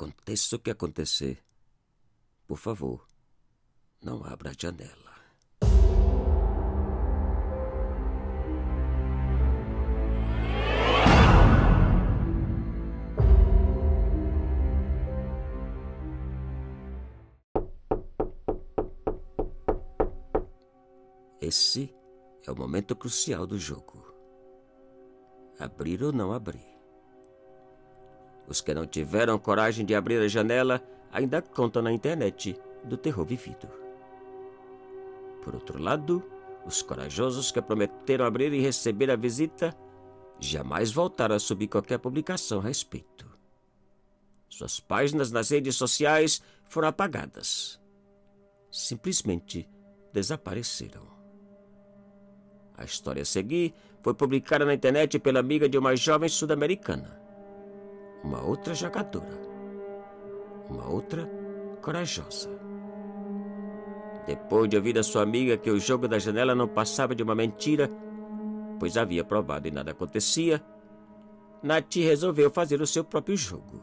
Aconteça o que acontecer, por favor, não abra a janela. Esse é o momento crucial do jogo. Abrir ou não abrir. Os que não tiveram coragem de abrir a janela ainda contam na internet do terror vivido. Por outro lado, os corajosos que prometeram abrir e receber a visita jamais voltaram a subir qualquer publicação a respeito. Suas páginas nas redes sociais foram apagadas. Simplesmente desapareceram. A história a seguir foi publicada na internet pela amiga de uma jovem sul-americana. Uma outra jogadora. Uma outra corajosa. Depois de ouvir da sua amiga que o jogo da janela não passava de uma mentira, pois havia provado e nada acontecia, Nath resolveu fazer o seu próprio jogo.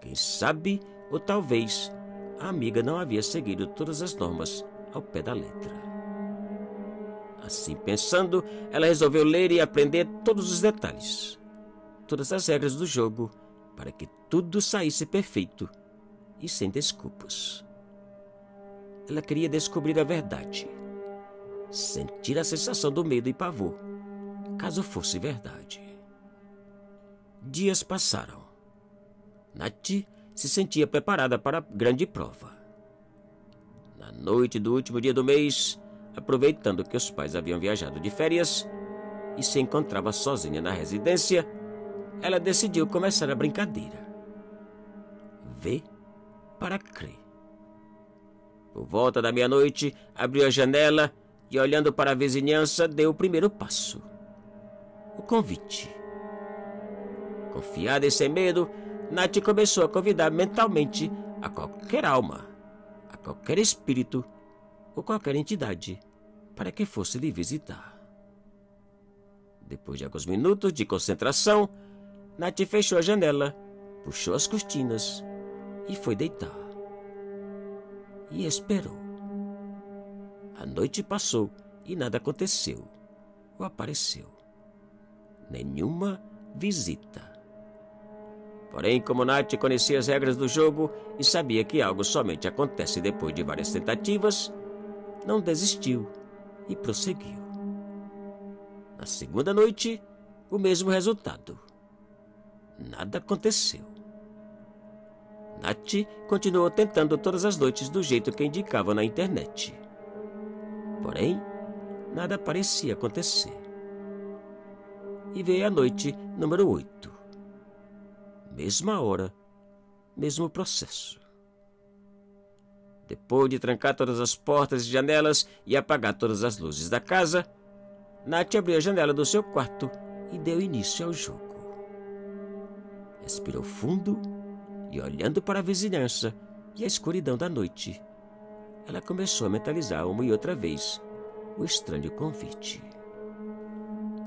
Quem sabe, ou talvez, a amiga não havia seguido todas as normas ao pé da letra. Assim pensando, ela resolveu ler e aprender todos os detalhes, todas as regras do jogo, para que tudo saísse perfeito e sem desculpas. Ela queria descobrir a verdade, sentir a sensação do medo e pavor, caso fosse verdade. Dias passaram. Nath se sentia preparada para a grande prova. Na noite do último dia do mês, aproveitando que os pais haviam viajado de férias e se encontrava sozinha na residência, ela decidiu começar a brincadeira. Vê para crer. Por volta da meia-noite, abriu a janela e, olhando para a vizinhança, deu o primeiro passo. O convite. Confiada e sem medo, Nath começou a convidar mentalmente a qualquer alma, a qualquer espírito ou qualquer entidade para que fosse lhe visitar. Depois de alguns minutos de concentração, Nath fechou a janela, puxou as cortinas e foi deitar. E esperou. A noite passou e nada aconteceu ou apareceu. Nenhuma visita. Porém, como Nath conhecia as regras do jogo e sabia que algo somente acontece depois de várias tentativas, não desistiu e prosseguiu. Na segunda noite, o mesmo resultado. Nada aconteceu. Nath continuou tentando todas as noites do jeito que indicava na internet. Porém, nada parecia acontecer. E veio a noite número 8. Mesma hora, mesmo processo. Depois de trancar todas as portas e janelas e apagar todas as luzes da casa, Nath abriu a janela do seu quarto e deu início ao jogo. Respirou fundo e, olhando para a vizinhança e a escuridão da noite, ela começou a mentalizar uma e outra vez o estranho convite.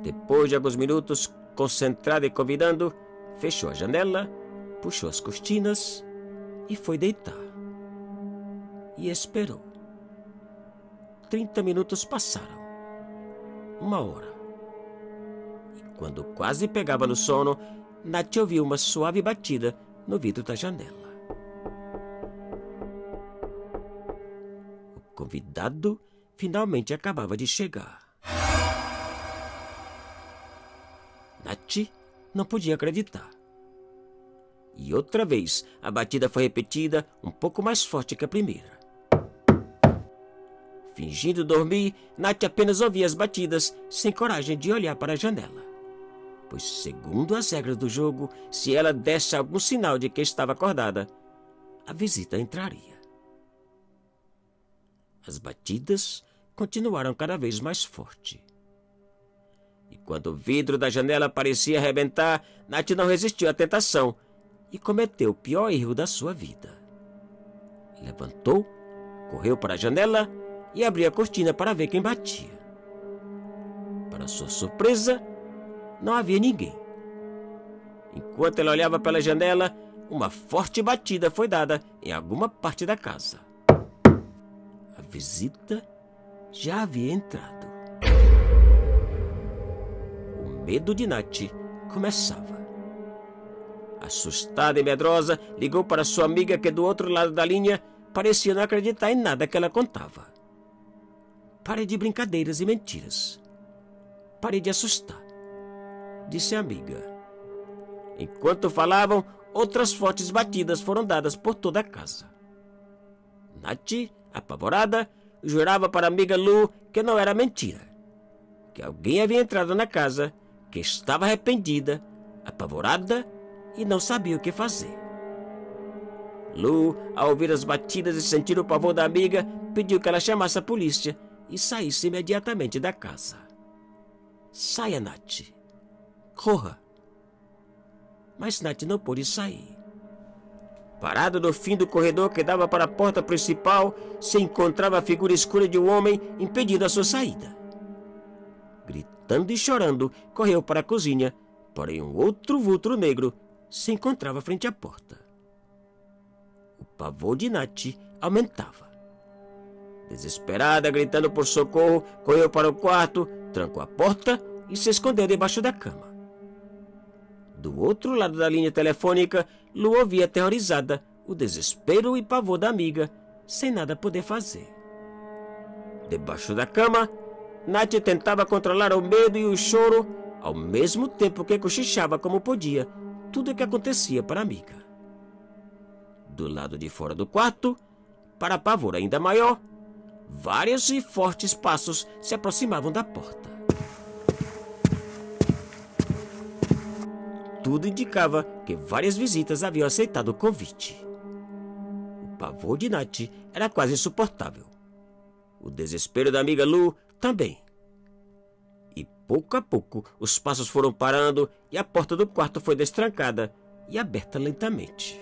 Depois de alguns minutos, concentrada e convidando, fechou a janela, puxou as cortinas e foi deitar e esperou. Trinta minutos passaram. Uma hora. E quando quase pegava no sono, Nath ouviu uma suave batida no vidro da janela. O convidado finalmente acabava de chegar. Nath não podia acreditar. E outra vez a batida foi repetida, um pouco mais forte que a primeira. Fingindo dormir, Nath apenas ouvia as batidas, sem coragem de olhar para a janela. Pois, segundo as regras do jogo, se ela desse algum sinal de que estava acordada, a visita entraria. As batidas continuaram cada vez mais forte. E quando o vidro da janela parecia arrebentar, Nath não resistiu à tentação e cometeu o pior erro da sua vida. Levantou, correu para a janela e abriu a cortina para ver quem batia. Para sua surpresa, não havia ninguém. Enquanto ela olhava pela janela, uma forte batida foi dada em alguma parte da casa. A visita já havia entrado. O medo de Nath começava. Assustada e medrosa, ligou para sua amiga que do outro lado da linha parecia não acreditar em nada que ela contava. Pare de brincadeiras e mentiras. Pare de assustar, disse a amiga. Enquanto falavam, outras fortes batidas foram dadas por toda a casa. Nath, apavorada, jurava para a amiga Lu que não era mentira, que alguém havia entrado na casa, que estava arrependida, apavorada e não sabia o que fazer. Lu, ao ouvir as batidas e sentir o pavor da amiga, pediu que ela chamasse a polícia e saísse imediatamente da casa. Saia, Nath. Corra. Mas Nath não pôde sair. Parado no fim do corredor que dava para a porta principal, se encontrava a figura escura de um homem impedindo a sua saída. Gritando e chorando, correu para a cozinha, porém um outro vulto negro se encontrava frente à porta. O pavor de Nath aumentava. Desesperada, gritando por socorro, correu para o quarto, trancou a porta e se escondeu debaixo da cama. Do outro lado da linha telefônica, Lu ouvia aterrorizada o desespero e pavor da amiga, sem nada poder fazer. Debaixo da cama, Nath tentava controlar o medo e o choro, ao mesmo tempo que cochichava como podia tudo o que acontecia para a amiga. Do lado de fora do quarto, para pavor ainda maior, vários e fortes passos se aproximavam da porta. Tudo indicava que várias visitas haviam aceitado o convite. O pavor de Nath era quase insuportável. O desespero da amiga Lu também. E pouco a pouco os passos foram parando e a porta do quarto foi destrancada e aberta lentamente.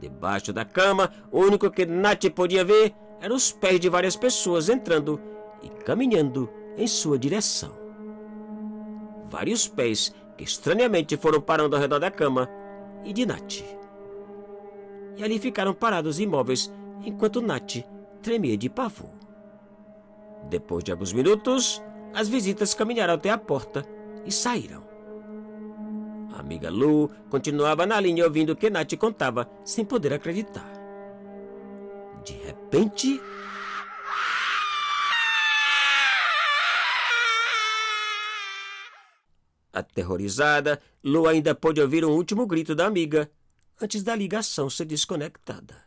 Debaixo da cama, o único que Nath podia ver eram os pés de várias pessoas entrando caminhando em sua direção. Vários pés que estranhamente foram parando ao redor da cama e de Nath. E ali ficaram parados imóveis enquanto Nath tremia de pavor. Depois de alguns minutos, as visitas caminharam até a porta e saíram. A amiga Lu continuava na linha ouvindo o que Nath contava, sem poder acreditar. De repente. Aterrorizada, Lu ainda pôde ouvir um último grito da amiga antes da ligação ser desconectada.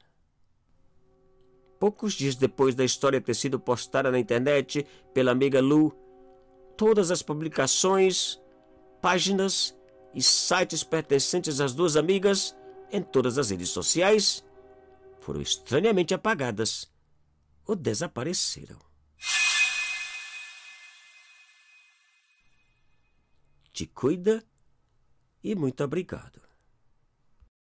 Poucos dias depois da história ter sido postada na internet pela amiga Lu, todas as publicações, páginas e sites pertencentes às duas amigas em todas as redes sociais foram estranhamente apagadas ou desapareceram. Te cuida e muito obrigado.